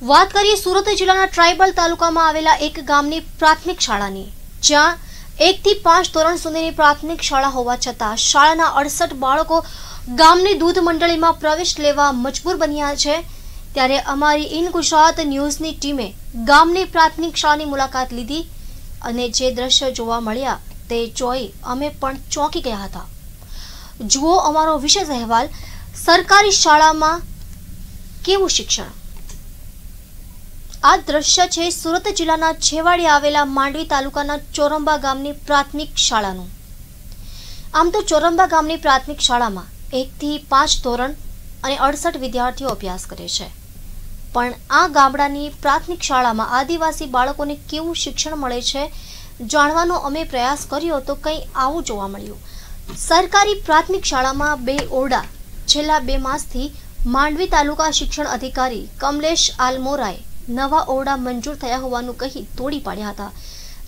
વાત કરીએ સુરત જિલ્લાના ટ્રાઇબલ તાલુકામાં આવેલા એક ગામની પ્રાથમિક શાળાની, જ્યાં એકથી પાંચ ધોરણ સુધીની પ્રાથમિક શાળા હોવા છતાં શાળાના અડસઠ બાળકો ગામની દૂધ મંડળીમાં પ્રવેશ લેવા મજબૂર બન્યા છે. ત્યારે અમારી ઇન ગુજરાત ન્યૂઝની ટીમે ગામની પ્રાથમિક શાળાની મુલાકાત લીધી અને જે દ્રશ્ય જોવા મળ્યા તે જોઈ અમે પણ ચોંકી ગયા હતા. જુઓ અમારો વિશેષ અહેવાલ, સરકારી શાળામાં કેવું શિક્ષણ? આ દ્રશ્ય છે સુરત જિલ્લાના છેવાડે આવેલા માંડવી તાલુકાના ચોરંબા ગામની પ્રાથમિક શાળાનું. આમ તો ચોરંબા ગામની પ્રાથમિક શાળામાં એકથી પાંચ ધોરણ અને અડસઠ વિદ્યાર્થીઓ અભ્યાસ કરે છે. પણ આ ગામડાની પ્રાથમિક શાળામાં આદિવાસી બાળકોને કેવું શિક્ષણ મળે છે જાણવાનો અમે પ્રયાસ કર્યો તો કંઈ આવું જોવા મળ્યું. સરકારી પ્રાથમિક શાળામાં બે ઓરડા છેલ્લા બે માસથી માંડવી તાલુકા શિક્ષણ અધિકારી કમલેશ આલમોરાએ નવા ઓરડા મંજૂર થયા હોવાનું કહી તોડી પાડ્યા હતા.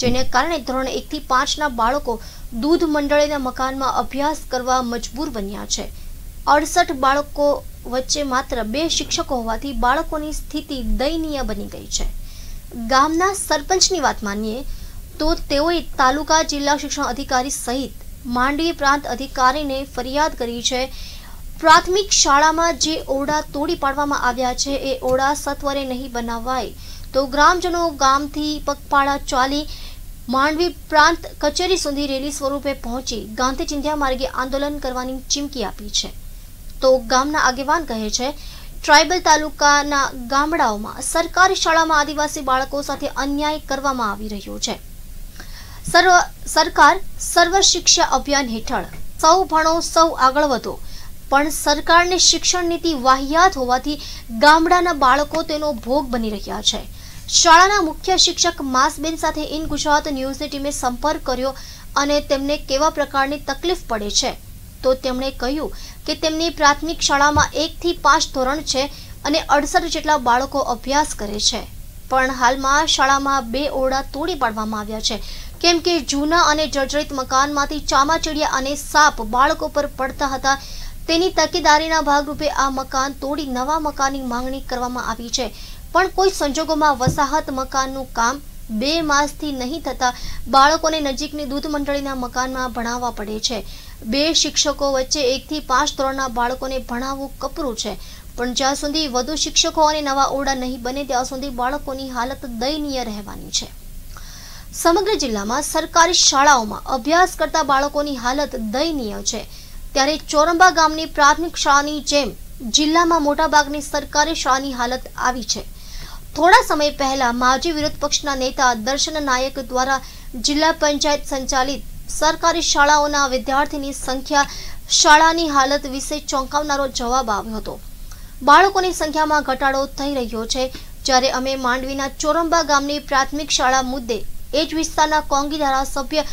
જેને કારણે ધોરણ એકથી પાંચના બાળકો દૂધ મંડળીના મકાનમાં અભ્યાસ કરવા મજબૂર બન્યા છે. અડસઠ બાળકો વચ્ચે માત્ર બે શિક્ષકો હોવાથી બાળકોની સ્થિતિ દયનીય બની ગઈ છે. ગામના સરપંચની વાત માનીએ તો તેઓએ તાલુકા જિલ્લા શિક્ષણ અધિકારી સહિત માંડવી પ્રાંત અધિકારીને ફરિયાદ કરી છે પ્રાથમિક શાળામાં જે ઓરડા તોડી પાડવામાં આવ્યા છે, એ ઓરડા સત્વરે નહીં બનાવાય. તો ગ્રામજનો ગામથી પગપાળા ચાલી માંડવી પ્રાંત કચેરી સુધી રેલી સ્વરૂપે પહોંચી ગાંધી ચિંધ્યા માર્ગે આંદોલન કરવાની ચીમકી આપી છે. તો ગામના આગેવાન કહે છે, ટ્રાઇબલ તાલુકાના ગામડાઓમાં સરકારી શાળામાં આદિવાસી બાળકો સાથે અન્યાય કરવામાં આવી રહ્યો છે. સર્વ, સરકાર સર્વ શિક્ષા અભિયાન હેઠળ સૌ ભણો, સૌ આગળ વધો. પણ સરકારની શિક્ષણ નીતિ વાહિયાત હોવાથી ગામડાના બાળકો તેનો ભોગ બની રહ્યા છે. શાળાના મુખ્ય શિક્ષક માસબેન સાથે ઇન ગુજરાત ન્યૂઝની ટીમે સંપર્ક કર્યો અને તેમને કેવા પ્રકારની તકલીફ પડે છે? તો તેમણે કહ્યું કે તેમની પ્રાથમિક શાળામાં એકથી પાંચ ધોરણ છે અને અડસઠ જેટલા બાળકો અભ્યાસ કરે છે. પણ હાલમાં શાળામાં બે ઓરડા તોડી પાડવામાં આવ્યા છે. કેમ કે જૂના અને જર્જરિત મકાનમાંથી ચામાચીડિયા અને સાપ બાળકો પર પડતા હતા તેની તકેદારીના ભાગરૂપે આ મકાન તોડી નવા મકાનની માંગણી કરવામાં આવી છે. પણ કોઈ સંજોગોમાં વસાહત મકાનનું કામ બે માસથી નહીં થતા બાળકોને નજીકની દૂધ મંડળીના મકાનમાં ભણાવવા પડે છે. બે શિક્ષકો વચ્ચે એકથી પાંચ ધોરણના બાળકોને ભણાવવું કપરું છે. પણ જ્યાં સુધી વધુ શિક્ષકો અને નવા ઓરડા નહીં બને, ત્યાં સુધી બાળકોની હાલત દયનીય રહેવાની છે. સમગ્ર જિલ્લામાં સરકારી શાળાઓમાં અભ્યાસ કરતા બાળકોની હાલત દયનીય છે. ત્યારે ચોરંબા ગામની પ્રાથમિક શાળાની જેમ જિલ્લામાં મોટાભાગની સરકારી શાળાની હાલત આવી છે. થોડા સમય પહેલા માજી વિરોધ પક્ષના નેતા દર્શન નાયક દ્વારા જિલ્લા પંચાયત સંચાલિત સરકારી શાળાઓના વિદ્યાર્થીની સંખ્યા શાળાની હાલત વિશે ચોંકાવનારો જવાબ આવ્યો હતો. બાળકોની સંખ્યામાં ઘટાડો થઈ રહ્યો છે. જ્યારે અમે માંડવીના ચોરંબા ગામની પ્રાથમિક શાળા મુદ્દે એ જ વિસ્તારના કોંગી ધારાસભ્ય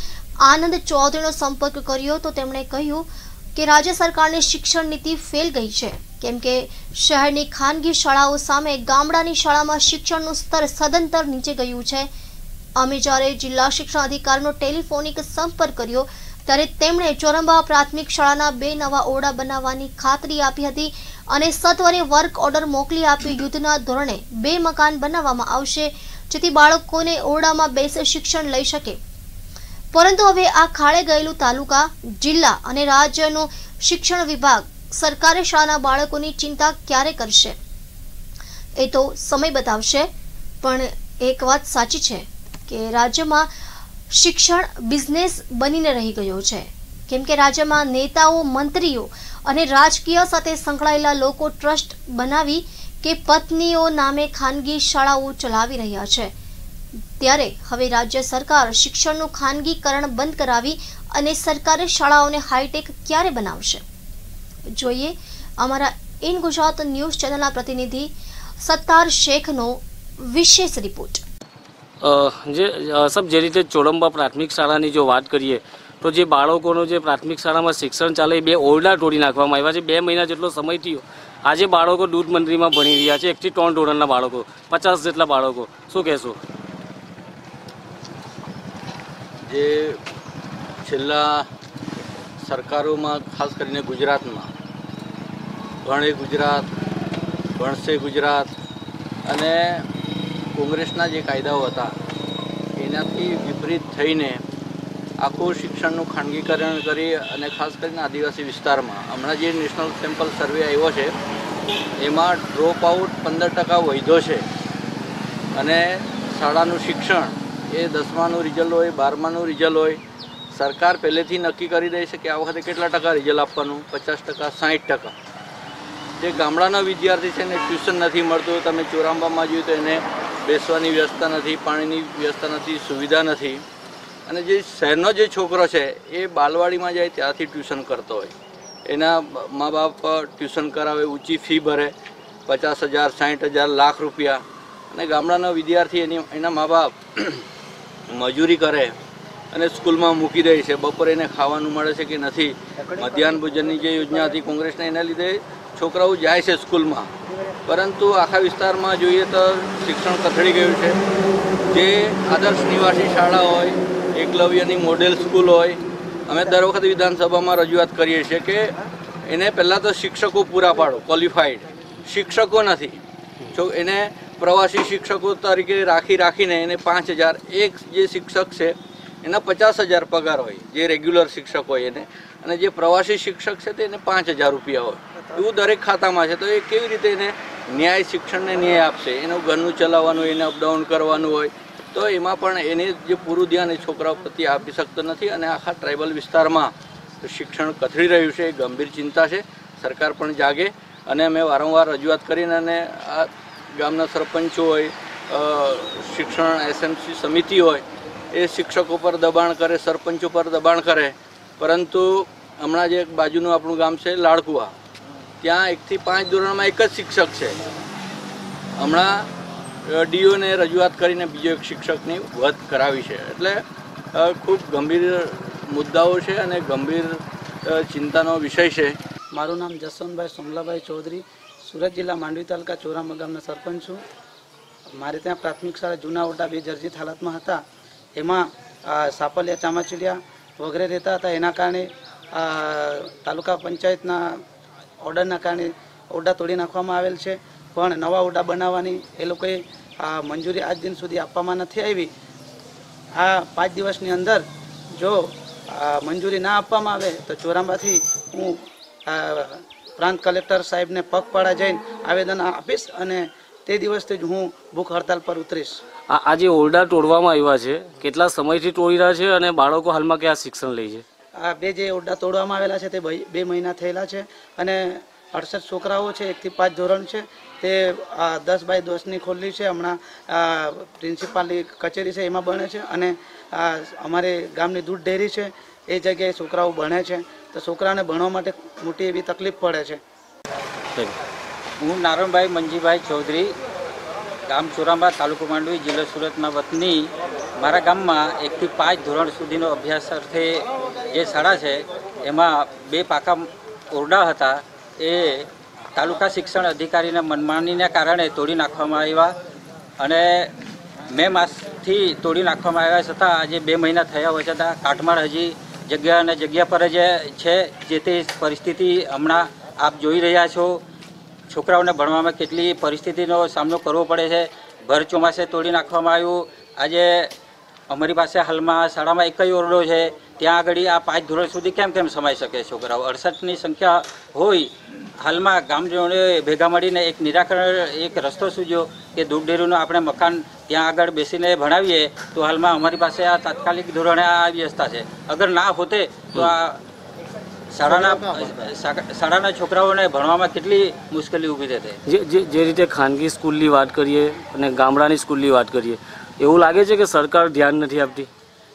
આનંદ ચૌધરીનો સંપર્ક કર્યો તો તેમણે કહ્યું કે રાજ્ય સરકારની શિક્ષણ નીતિ ફેલ ગઈ છે. કેમ કે શહેરની ખાનગી શાળાઓ સામે ગામડાની શાળામાં શિક્ષણનું સ્તર સદંતર નીચે ગયું છે. અમે જ્યારે જિલ્લા શિક્ષણ અધિકારીનો ટેલિફોનિક સંપર્ક કર્યો, ત્યારે તેમણે ચોરંબા પ્રાથમિક શાળાના બે નવા ઓરડા બનાવવાની ખાતરી આપી હતી અને સત્વરે વર્ક ઓર્ડર મોકલી આપ્યું યુદ્ધના ધોરણે બે મકાન બનાવવામાં આવશે, જેથી બાળકોને ઓરડામાં બેસે શિક્ષણ લઈ શકે. પરંતુ હવે આ ખાળે ગયેલું તાલુકા, જિલ્લા અને રાજ્યનો શિક્ષણ વિભાગ સરકારી શાળાના બાળકોની ચિંતા ક્યારે કરશે? એ તો સમય બતાવશે, પણ એક વાત સાચી છે કે રાજ્યમાં શિક્ષણ બિઝનેસ બનીને રહી ગયો છે. કેમ કે રાજ્યમાં નેતાઓ, મંત્રીઓ અને રાજકીય સાથે સંકળાયેલા લોકો ટ્રસ્ટ બનાવી કે પત્નીઓ નામે ખાનગી શાળાઓ ચલાવી રહ્યા છે. ત્યારે હવે રાજ્ય સરકાર શિક્ષણનું ખાનગીકરણ બંધ કરાવી અને સરકારી શાળાઓને હાઈટેક ક્યારે બનાવશે? જોઈએ અમારા ઇન ગુજરાત ન્યૂઝ ચેનલના પ્રતિનિધિ સત્તાર શેખનો વિશેષ રિપોર્ટ. અ, જે અ, સબ જે રીતે ચોરંબા પ્રાથમિક શાળાની જો વાત કરીએ તો જે બાળકોનો જે પ્રાથમિક શાળામાં શિક્ષણ ચાલે એ બે ઓરડા તોડી નાખવામાં આવ્યા છે. બે મહિના જેટલો સમય થયો. આજે બાળકો દૂધ મંડળીમાં ભણી રહ્યા છે. એકથી ત્રણ ધોરણના બાળકો પચાસ જેટલા બાળકો. શું કહેશો? જે છેલ્લા સરકારોમાં, ખાસ કરીને ગુજરાતમાં, ભણે ગુજરાત, ભણશે ગુજરાત અને કોંગ્રેસના જે કાયદાઓ હતા, એનાથી વિપરીત થઈને આખું શિક્ષણનું ખાનગીકરણ કરી અને ખાસ કરીને આદિવાસી વિસ્તારમાં, હમણાં જે નેશનલ સેમ્પલ સર્વે આવ્યો છે, એમાં ડ્રોપ આઉટ પંદર ટકા વધ્યો છે અને શાળાનું શિક્ષણ એ દસમાનું રિઝલ્ટ હોય, બારમાનું રિઝલ્ટ હોય, સરકાર પહેલેથી નક્કી કરી દે છે કે આ વખતે કેટલા ટકા રિઝલ્ટ આપવાનું? પચાસ ટકા સાઠ ટકા. જે ગામડાના વિદ્યાર્થી છે એને ટ્યુશન નથી મળતું, તમે ચોરાંબામાં જોયું તો એને બેસવાની વ્યવસ્થા નથી, પાણીની વ્યવસ્થા નથી, સુવિધા નથી. અને જે શહેરનો જે છોકરો છે, એ બાલવાડીમાં જાય ત્યાંથી ટ્યુશન કરતો હોય. એના મા બાપ ટ્યુશન કરાવે, ઊંચી ફી ભરે, પચાસ હજાર સાઠ હજાર, લાખ રૂપિયા. અને ગામડાનો વિદ્યાર્થી એની, એના મા બાપ મજૂરી કરે અને સ્કૂલમાં મૂકી દે છે. બપોરે એને ખાવાનું મળે છે કે નથી? મધ્યાહન ભોજનની જે યોજના હતી કોંગ્રેસને, એના લીધે છોકરાઓ જાય છે સ્કૂલમાં. પરંતુ આખા વિસ્તારમાં જોઈએ તો શિક્ષણ કથળી ગયું છે. જે આદર્શ નિવાસી શાળા હોય, એકલવ્યની મોડેલ સ્કૂલ હોય, અમે દર વખત વિધાનસભામાં રજૂઆત કરીએ છીએ કે એને પહેલાં તો શિક્ષકો પૂરા પાડો ક્વોલિફાઈડ શિક્ષકો નથી. જો એને પ્રવાસી શિક્ષકો તરીકે રાખી રાખીને એને પાંચ હજાર, એક જે શિક્ષક છે, એના પચાસ હજાર પગાર હોય, જે રેગ્યુલર શિક્ષક હોય એને. અને જે પ્રવાસી શિક્ષક છે તે એને પાંચ હજાર રૂપિયા હોય. એવું દરેક ખાતામાં છે. તો એ કેવી રીતે એને ન્યાય, શિક્ષણને ન્યાય આપશે? એનું ઘરનું ચલાવવાનું, એને અપડાઉન કરવાનું હોય. તો એમાં પણ એને જે પૂરું ધ્યાન એ છોકરાઓ પ્રત્યે આપી શકતો નથી અને આખા ટ્રાઇબલ વિસ્તારમાં શિક્ષણ કથળી રહ્યું છે. એ ગંભીર ચિંતા છે. સરકાર પણ જાગે. અને અમે વારંવાર રજૂઆત કરીને અને આ ગામના સરપંચો હોય શિક્ષણ એસએમસી સમિતિ હોય, એ શિક્ષકો પર દબાણ કરે, સરપંચો પર દબાણ કરે. પરંતુ હમણાં જે એક બાજુનું આપણું ગામ છે લાડકુવા ત્યાં એકથી પાંચ ધોરણમાં એક જ શિક્ષક છે. હમણાં ડીઓને રજૂઆત કરીને બીજો એક શિક્ષકની વધ કરાવી છે. એટલે ખૂબ ગંભીર મુદ્દાઓ છે અને ગંભીર ચિંતાનો વિષય છે. મારું નામ જસવંતભાઈ સોમલાભાઈ ચૌધરી. સુરત જિલ્લા માંડવી તાલુકા ચોરામા ગામના સરપંચ છું. મારે ત્યાં પ્રાથમિક શાળા જૂના ઓરડા બે જર્જિત હાલતમાં હતા. એમાં સાપલિયા ચામાચીડિયા વગેરે રહેતા હતા. એના કારણે તાલુકા પંચાયતના ઓર્ડરના કારણે ઓરડા તોડી નાખવામાં આવેલ છે. પણ નવા ઓરડા બનાવવાની એ લોકોએ મંજૂરી આજ દિન સુધી આપવામાં નથી આવી. આ પાંચ દિવસની અંદર જો મંજૂરી ના આપવામાં આવે તો ચોરામાંથી હું પ્રાંત કલેક્ટર સાહેબને પગપાળા જઈને આવેદન આપીશ અને તે દિવસથી જ હું ભૂખ હડતાલ પર ઉતરીશ. આ આ ઓરડા તોડવામાં આવ્યા છે. કેટલા સમયથી તોડી રહ્યા છે અને બાળકો હાલમાં ક્યાં શિક્ષણ લે છે? આ બે જે ઓરડા તોડવામાં આવેલા છે તે બે- મહિના થયેલા છે અને અડસઠ છોકરાઓ છે એકથી પાંચ ધોરણ છે. તે આ, દસ બાય દસની ખોલી છે. હમણાં પ્રિન્સિપાલની કચેરી છે એમાં ભણે છે અને આ, અમારે ગામની દૂધ ડેરી છે. એ જગ્યાએ છોકરાઓ ભણે છે. તો છોકરાને ભણવા માટે મોટી એવી તકલીફ પડે છે. હું નારણભાઈ મંજીભાઈ ચૌધરી ગામ ચોરાંબા તાલુકો માંડવી જિલ્લો સુરતના વતની. મારા ગામમાં એકથી પાંચ ધોરણ સુધીનો અભ્યાસ અર્થે જે શાળા છે એમાં બે પાકા ઓરડા હતા. એ તાલુકા શિક્ષણ અધિકારીના મનમાનીને કારણે તોડી નાખવામાં આવ્યા અને મે માસથી તોડી નાખવામાં આવ્યા છતાં આજે બે મહિના થયા હોય છતાં કાટમાળ હજી જગ્યા અને જગ્યા પર જ છે જે તે પરિસ્થિતિ હમણાં આપ જોઈ રહ્યા છો. છોકરાઓને ભણવામાં કેટલી પરિસ્થિતિનો સામનો કરવો પડે છે. ભર ચોમાસે તોડી નાખવામાં આવ્યું. આજે અમારી પાસે હાલમાં શાળામાં એક જ ઓરડો છે. ત્યાં આગળ આ પાંચ ધોરણ સુધી કેમ કેમ સમાઈ શકે છોકરાઓ? અડસઠની સંખ્યા હોય. હાલમાં ગામજનોએ ભેગા મળીને એક નિરાકરણ, એક રસ્તો સૂજ્યો કે દૂધ ડેરીનું આપણે મકાન ત્યાં આગળ બેસીને ભણાવીએ તો હાલમાં અમારી પાસે આ તાત્કાલિક ધોરણે આ વ્યવસ્થા છે. અગર ના હોતે તો આ શાળાના શાળાના છોકરાઓને ભણવામાં કેટલી મુશ્કેલી ઊભી થતી જે રીતે ખાનગી સ્કૂલની વાત કરીએ અને ગામડાની સ્કૂલની વાત કરીએ એવું લાગે છે કે સરકાર ધ્યાન નથી આપતી?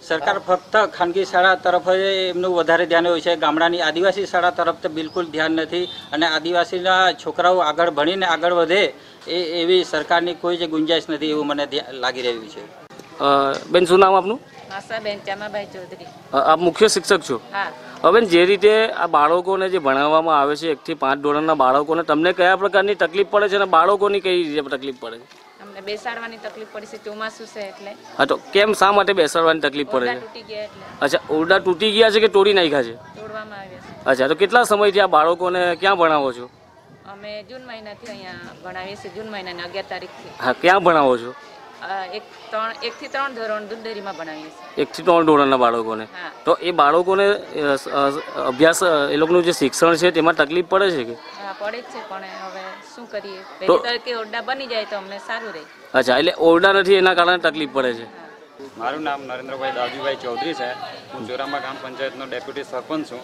સરકાર ફક્ત ખાનગી શાળા તરફ જ એમનું વધારે ધ્યાન હોય છે. ગામડાની આદિવાસી શાળા તરફ તો બિલકુલ ધ્યાન નથી. અને આદિવાસીના છોકરાઓ આગળ ભણીને આગળ વધે એ એવી સરકારની કોઈ જ ગુંજાઈશ નથી એવું મને લાગી રહ્યું છે? બેન શું નામ આપનું? આશાબેન ચામાભાઈ ચૌધરી. આપ મુખ્ય શિક્ષક છો? હા. હવે જે રીતે આ બાળકોને જે ભણાવવામાં આવે છે એકથી પાંચ ધોરણના બાળકોને તમને કયા પ્રકારની તકલીફ પડે છે અને બાળકોની કઈ રીતે તકલીફ પડે છે? અમને બેસાડવાની તકલીફ પડે છે ચોમાસું છે એટલે. હા તો કેમ શા માટે બેસાડવાની તકલીફ પડે છે? તૂટી ગયા એટલે. અચ્છા ઓરડા તૂટી ગયા છે કે તોડી નાખ્યા છે? તોડવામાં આવ્યા છે. અચ્છા તો કેટલા સમયથી આ બાળકોને ક્યાં ભણાવો છો? અમે જૂન મહિનાથી અહીંયા ભણાવીએ છીએ જૂન મહિનાની અગિયાર તારીખથી. હા ક્યાં ભણાવો છો? એક ત્રણ એકથી ત્રણ ધોરણ દૂધડેરીમાં ભણાવીએ છીએ. એકથી ત્રણ ધોરણના બાળકોને? તો એ બાળકોને અભ્યાસ એ લોકોનું જે શિક્ષણ છે તેમાં તકલીફ પડે છે કે? પડે જ છે પણ હવે શું કરીએ? પહેલી તરીકે ઓરડા બની જાય તો અમને સારું રહે. અચ્છા એટલે ઓરડા નથી એના કારણે તકલીફ પડે છે. મારું નામ નરેન્દ્રભાઈ દાવજીભાઈ ચૌધરી છે. હું ચોરામા ગ્રામ પંચાયતનો ડેપ્યુટી સરપંચ છું.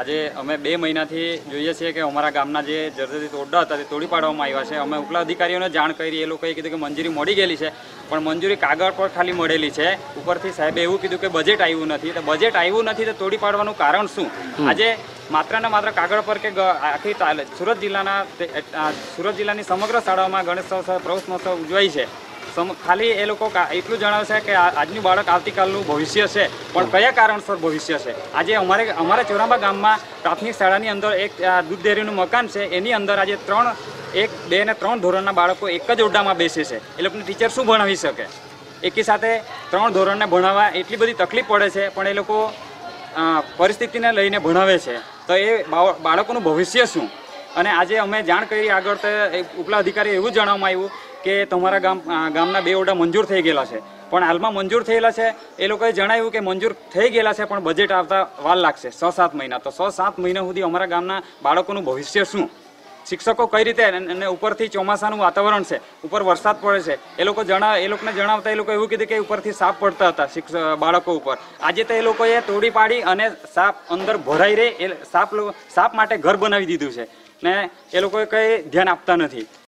આજે અમે બે મહિનાથી જોઈએ છીએ કે અમારા ગામના જે જર્જરિત ઓરડા હતા તે તોડી પાડવામાં આવ્યા છે. અમે ઉપલા અધિકારીઓને જાણ કરી એ લોકોએ કીધું કે મંજૂરી મળી ગયેલી છે પણ મંજૂરી કાગળ પર ખાલી મળેલી છે. ઉપરથી સાહેબે એવું કીધું કે બજેટ આવ્યું નથી. તો બજેટ આવ્યું નથી તો તોડી પાડવાનું કારણ શું? આજે માત્ર ને માત્ર કાગળ પર કે આખી સુરત જિલ્લાના સુરત જિલ્લાની સમગ્ર શાળાઓમાં ગણેશોત્સવ પ્રવેશ મહોત્સવ ઉજવાય છે. ખાલી એ લોકો એટલું જણાવે છે કે આજનું બાળક આવતીકાલનું ભવિષ્ય છે. પણ કયા કારણસર ભવિષ્ય છે? આજે અમારે અમારા ચોરાંબા ગામમાં પ્રાથમિક શાળાની અંદર એક દૂધ ડેરીનું મકાન છે. એની અંદર આજે ત્રણ એક બે ને ત્રણ ધોરણના બાળકો એક જ ઓરડામાં બેસે છે. એ લોકોને ટીચર શું ભણાવી શકે? એકી સાથે ત્રણ ધોરણને ભણાવવા એટલી બધી તકલીફ પડે છે પણ એ લોકો પરિસ્થિતિને લઈને ભણાવે છે. તો એ બાળકોનું ભવિષ્ય શું? અને આજે અમે જાણ કરી આગળ તો ઉપલા અધિકારી એવું જણાવવામાં આવ્યું કે તમારા ગામ ગામના બે ઓરડા મંજૂર થઈ ગયેલા છે. પણ હાલમાં મંજૂર થયેલા છે, એ લોકોએ જણાવ્યું કે મંજૂર થઈ ગયેલા છે, પણ બજેટ આવતા વાર લાગશે, છ સાત મહિના. તો છ સાત મહિના સુધી અમારા ગામના બાળકોનું ભવિષ્ય શું? શિક્ષકો કઈ રીતે અને ઉપરથી ચોમાસાનું વાતાવરણ છે, ઉપર વરસાદ પડે છે, એ લોકો જણાવ એ લોકોને જણાવતા એ લોકો એવું કીધું કે ઉપરથી સાપ પડતા હતા શિક્ષક બાળકો ઉપર. આજે તો એ લોકોએ તોડી પાડી અને સાપ અંદર ભરાઈ રહે, એ સાપ સાપ માટે ઘર બનાવી દીધું છે. ને એ લોકોએ કંઈ ધ્યાન આપતા નથી.